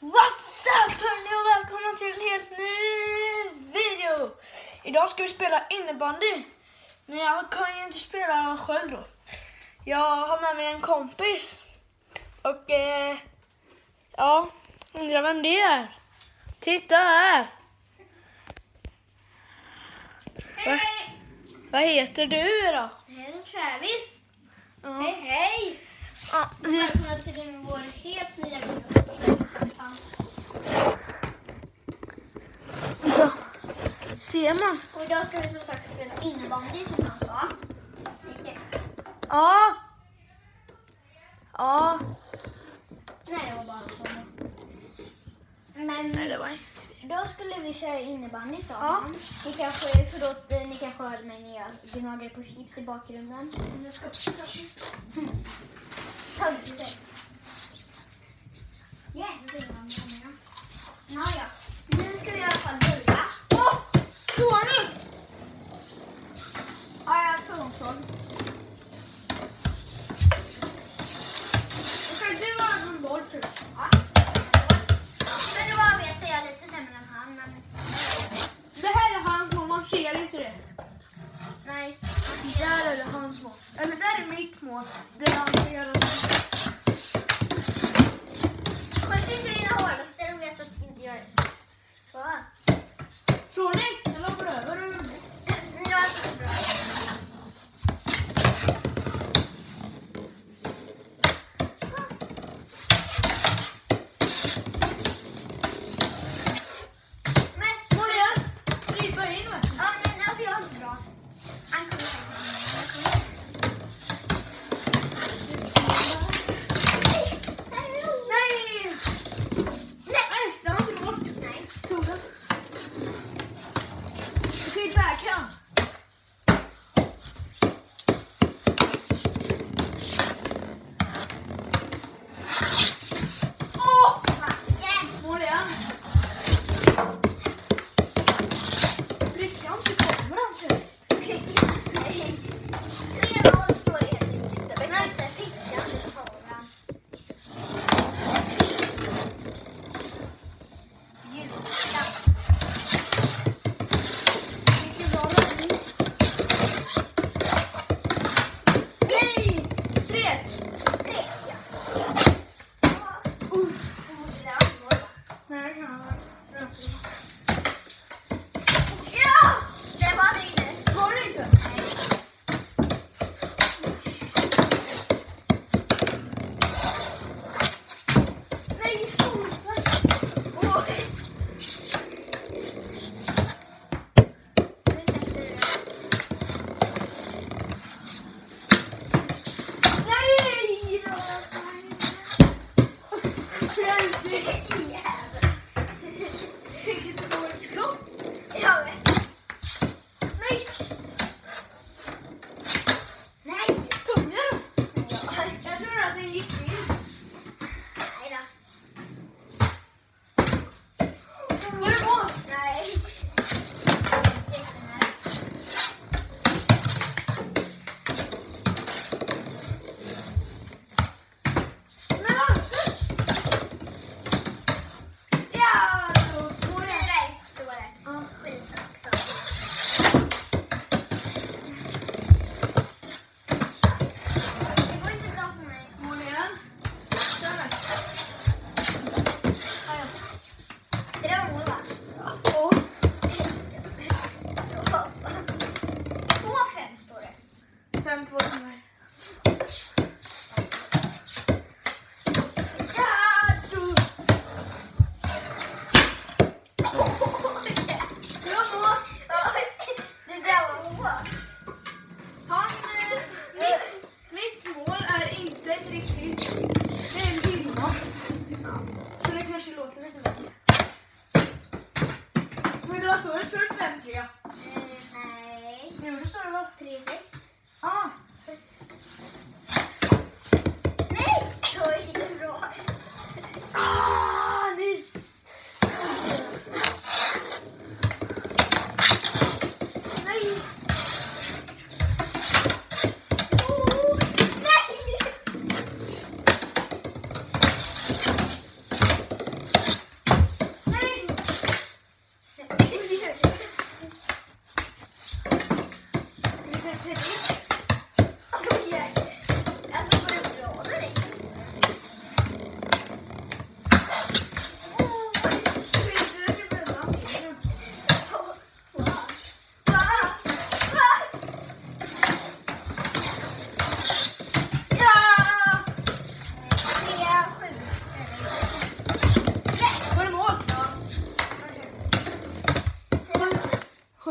What's up hörni och välkomna till en helt ny video! Idag ska vi spela innebandy. Men jag kan ju inte spela själv då. Jag har med mig en kompis. Och eh, ja, undrar vem det är. Titta här! Va? Hej! Vad heter du då? Jag heter Travis. Ja. Hej hej! Ja, vi- Välkomna till vår helt nya video. så. Ser man? Och idag ska vi som sagt spela innebandy som han sa. Ja. Ja. Nej, det var bara så. Men Nej, det var inte då skulle vi köra innebandy sa Ja. han. Ni kanske, förlåt, eh, ni kanske hörde mig när jag gnagade på chips i bakgrunden. Jag ska ta chips. Ser man på mig. Ja, ja. Nu ska vi i alla fall börja. Åh! Tony! Ja, jag tror såg. Okej, du har en boll tror jag. Ja. Men bara vet jag lite sämre än han. Men Det här är hans mål, man ser inte det. nej. Där är det hans mål. Eller där är mitt mål. Det han ska göra.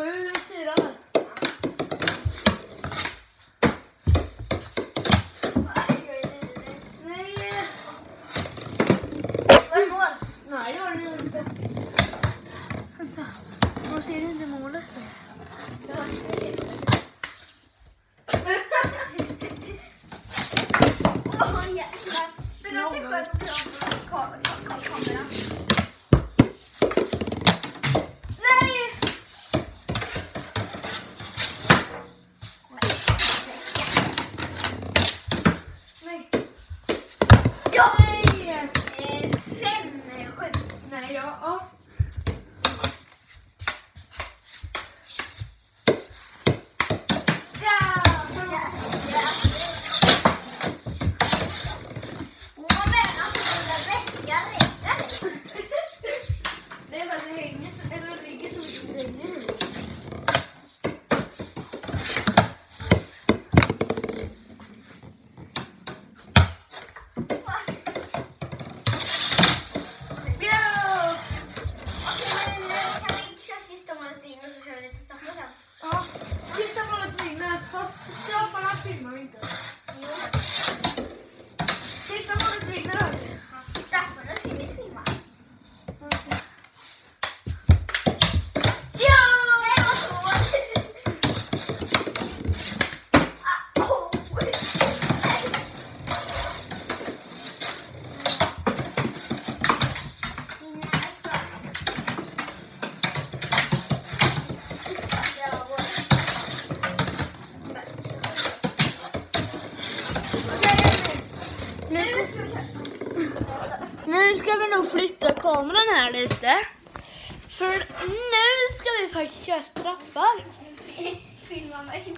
include Happy Minecraft. Nog flytta kameran här lite. För nu ska vi faktiskt köra straffar. Filma mig.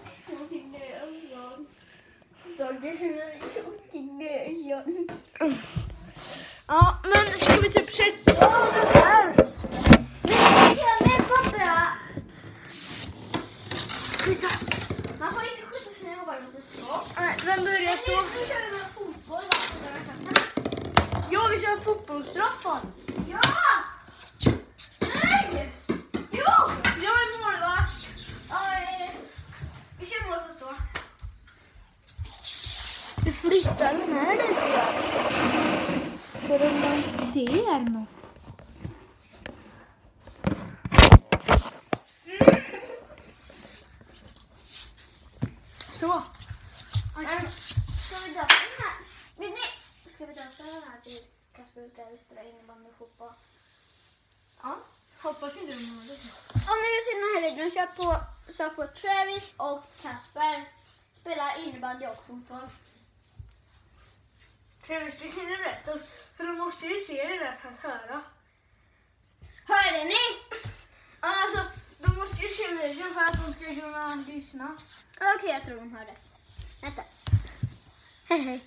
Ja, men ska vi typ sätta den här? Nej, men pappa. Skjuta. Man får inte skjuta så jag bara måste slå. Nej, Vem börjar stå? Nu, nu kör vi med fotboll. va? Så jag kan ta. Ja, vi kör fotbollsstraffar. Ja! Nej! Jo! Jag är målvakt. Ja, eh, vi kör mål för stå. Vi flyttar den här lite. Så att man ser något. Så. Ska vi döpa den här? Ni? Ska vi döpa den här till Kasper vi spelar innebandy och fotboll? Ja, hoppas inte de har det. Om ni vill se den här videon, kör på, sök på Travis och Kasper. Spelar innebandy och fotboll. Trevligt, det hinner rätt. För de måste ju se det där för att höra. Hörde ni? Alltså, de måste ju se videon för att de ska kunna lyssna. Okej, jag tror de hörde. Vänta. Hej, hej.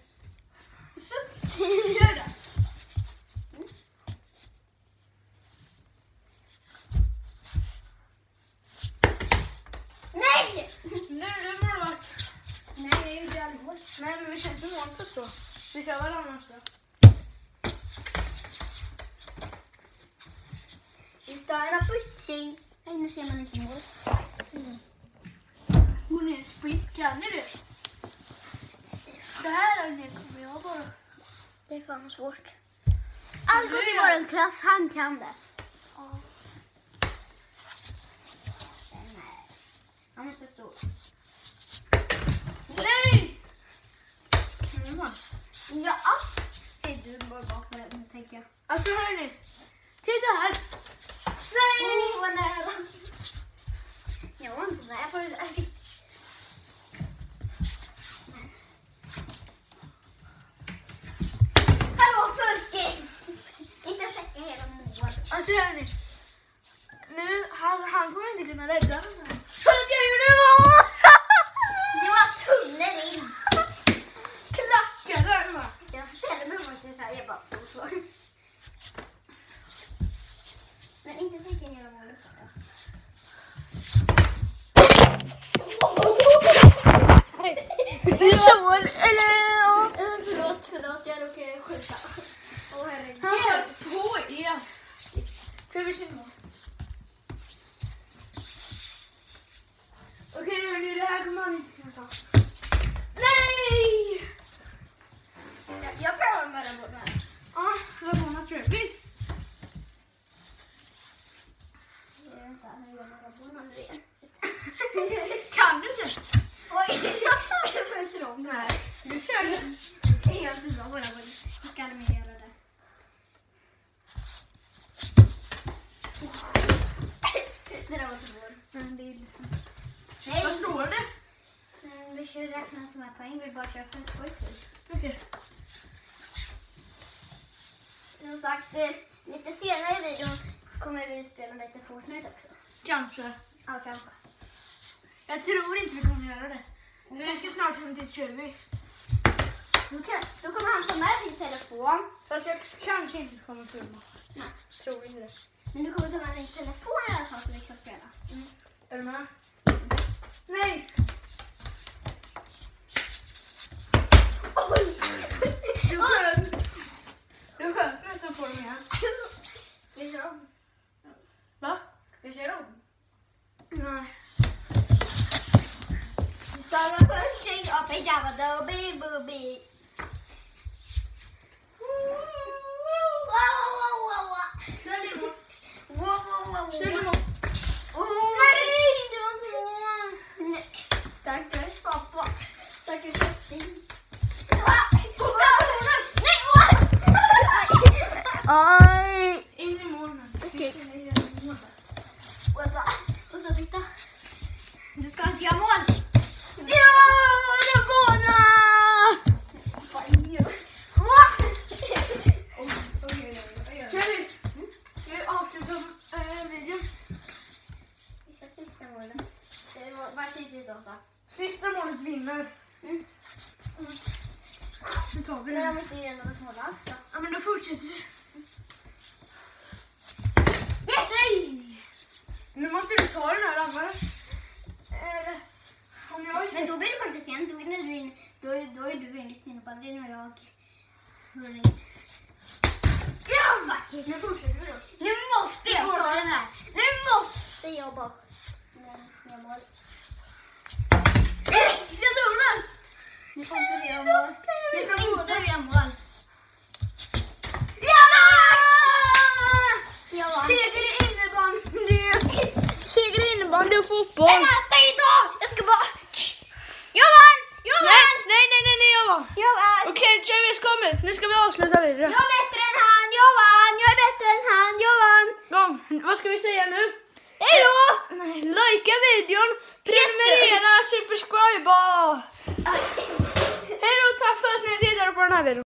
Så, gör det. Nej! Nu är det målvakt. Nej, jag gjorde aldrig mål. Nej, men vi kör inte mål först Vi kör varannan då. Vi startar pushing. Nej, nu ser man inte mål. Hon är split, kan ni det? Så här länge kommer jag bara. Det är fan svårt. Allt går till våran klass, han kan det. Ja. Nej. Han måste stå. Nej! Mm? Ja. Säg du bara bak den, tänker jag. Alltså hörni. Titta här. Nej! Oh, vad nära. Jag var inte med på det där riktigt. Hallå fuskis! Inte täcka hela målet. Alltså hörni. Nu, han, han kommer inte kunna rädda den här. För att jag gjorde mål! Det var tunnel in. Klackade den va? Jag ställer mig mot det så här, jag bara stod så. Men inte hela målet sa jag. Du såg, eller ja. Eh, Förlåt, förlåt, jag råkade skjuta. Åh herregud. Sköt på er. Ska vi mål? Okej hörni, det här kommer han inte kunna ta. Nej! Jag- Jag prövar med den bollen här. Ja, Ramona Travis. Vänta, nu gör jag det. vill. Nej, Vad står det? men vi kör räkna inte med poäng. Vi bara kör för skojs skull. Okej. Som sagt, eh, lite senare i videon kommer vi spela lite Fortnite också. Kanske. Ja, kanske. Jag tror inte vi kommer göra det. Vi ska snart hem dit kör vi. Då, kommer han ta med sin telefon. Fast jag kanske inte kommer filma. Nej. Tror inte det. Men du kommer ta med din telefon i alla fall så vi kan spela. Är du med? Nej! Oj! Du sköt. Du sköt nästan på dem igen. Ska vi köra om? Va? Ska vi köra om? Nej. Vi startar pushing up a jabba dobby booby. Wow, wow, wow, wow. Ställ dig emot. Wow, wow, wow, Ställ dig wow. emot. Nej, det var inte mål. Nej. Stackars pappa. Stackars Kristin. Nej, Aj! In i mål nu. Okej. Vänta. Och så titta. Du ska inte göra mål. Ja, det är båda! Ska vi, ska vi avsluta äh, videon? Vi kör sista målet. Det var varsin sista åtta. Sista målet vinner. Mm. Nu tar vi Men om det. inte det är något mål alls då? Ja, men då fortsätter vi. Yes! Nej! Nu måste du ta den här annars. Eller, om jag Men då blir det faktiskt jämnt. Då, är du in, då, är- då är du vunnit innebandyn och jag vunnit. Ja! Nu fortsätter vi då. Nu måste jag ta den här. Nu måste jag bara... Jag mål. Yes! Jag tog den! Nu får inte du mål. Nu får inte du mål. Ja! Jag vann. Seger i innebandy. Seger i innebandy och fotboll. Vänta, stäng inte av! Jag ska bara... Jag vann! Jag Nej, vann! Nej, jag vann. Jag vann! Okej, Travis kommit. Nu ska vi avsluta videon. Jag är bättre än han, jag vann! Jag är bättre än han, jag vann! Gång. Vad ska vi säga nu? Hej då! Likea videon, prenumerera, subscriba. Hej då, tack för att ni tittade på den här videon.